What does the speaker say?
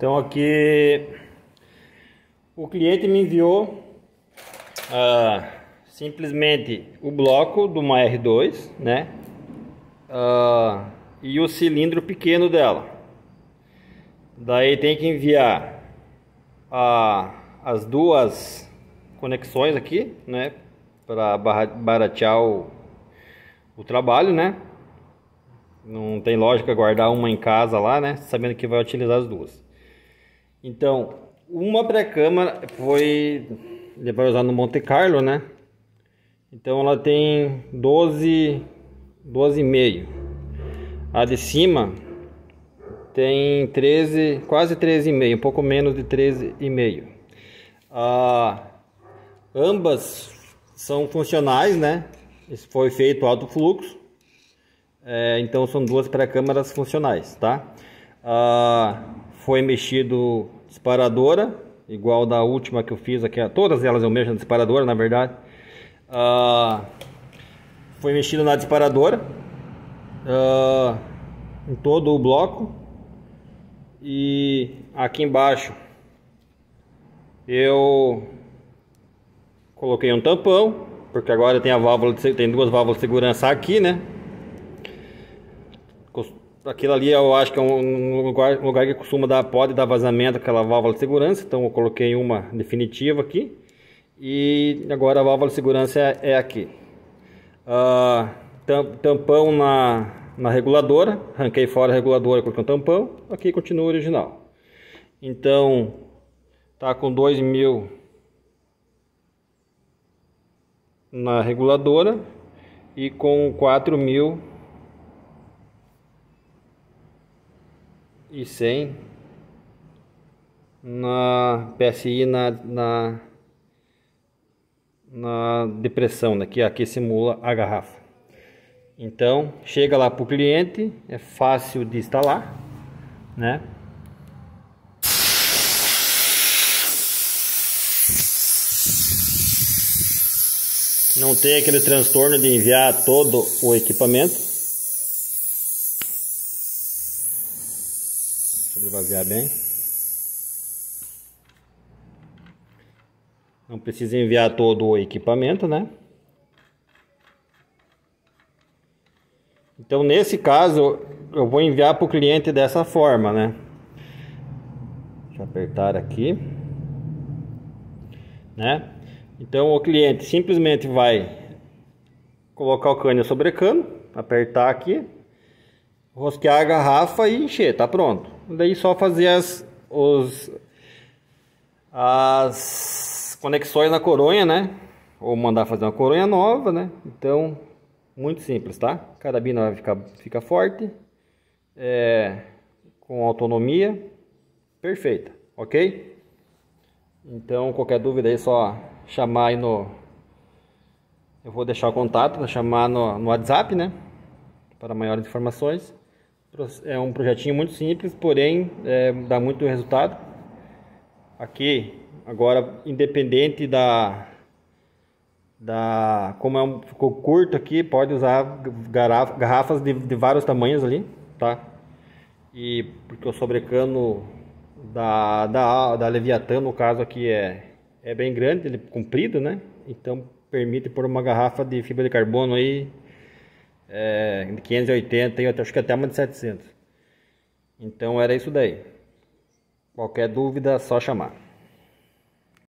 Então aqui o cliente me enviou uh, simplesmente o bloco de uma R2, né? Uh, e o cilindro pequeno dela. Daí tem que enviar uh, as duas conexões aqui, né? Para baratear o, o trabalho, né? Não tem lógica guardar uma em casa lá, né? Sabendo que vai utilizar as duas. Então, uma pré-câmara foi... Ele vai usar no Monte Carlo, né? Então ela tem 12... 12,5. A de cima tem 13, quase 13,5, um pouco menos de 13,5. Ah, ambas são funcionais, né? Isso foi feito alto fluxo. É, então são duas pré-câmaras funcionais, tá? Ah, foi mexido disparadora, igual da última que eu fiz aqui. Todas elas eu mexo na disparadora, na verdade. Ah, foi mexido na disparadora. Ah, em todo o bloco. E aqui embaixo eu coloquei um tampão, porque agora tem a válvula, de, tem duas válvulas de segurança aqui, né? Aquilo ali eu acho que é um lugar, um lugar que costuma dar, pode dar vazamento aquela válvula de segurança. Então eu coloquei uma definitiva aqui. E agora a válvula de segurança é, é aqui. Uh, tampão na, na reguladora. Arranquei fora a reguladora, coloquei um tampão. Aqui continua original. Então tá com 2 mil na reguladora e com 4 mil e 100 na PSI na, na, na depressão, né, que aqui simula a garrafa. Então, chega lá para o cliente, é fácil de instalar, né? Não tem aquele transtorno de enviar todo o equipamento. Esvaziar bem. Não precisa enviar todo o equipamento, né? Então, nesse caso, eu vou enviar para o cliente dessa forma, né? Deixa eu apertar aqui. Né? Então, o cliente simplesmente vai colocar o cano sobre cano, apertar aqui, rosquear a garrafa e encher, tá pronto. Daí só fazer as, os, as conexões na coronha, né? Ou mandar fazer uma coronha nova, né? Então, muito simples, tá? Carabina vai ficar, fica forte, é, com autonomia, perfeita, ok? Então, qualquer dúvida aí, é só chamar aí no... Eu vou deixar o contato, chamar no, no WhatsApp, né? Para maiores informações. É um projetinho muito simples, porém é, dá muito resultado. Aqui, agora, independente da, da como é um, ficou curto aqui, pode usar garrafa, garrafas de, de, vários tamanhos ali, tá? E porque o sobrecano da, da, da Leviathan, no caso aqui, é, é bem grande, ele é comprido, né? Então permite pôr uma garrafa de fibra de carbono aí é, 580 e acho que até uma de 700. Então era isso daí. Qualquer dúvida, só chamar.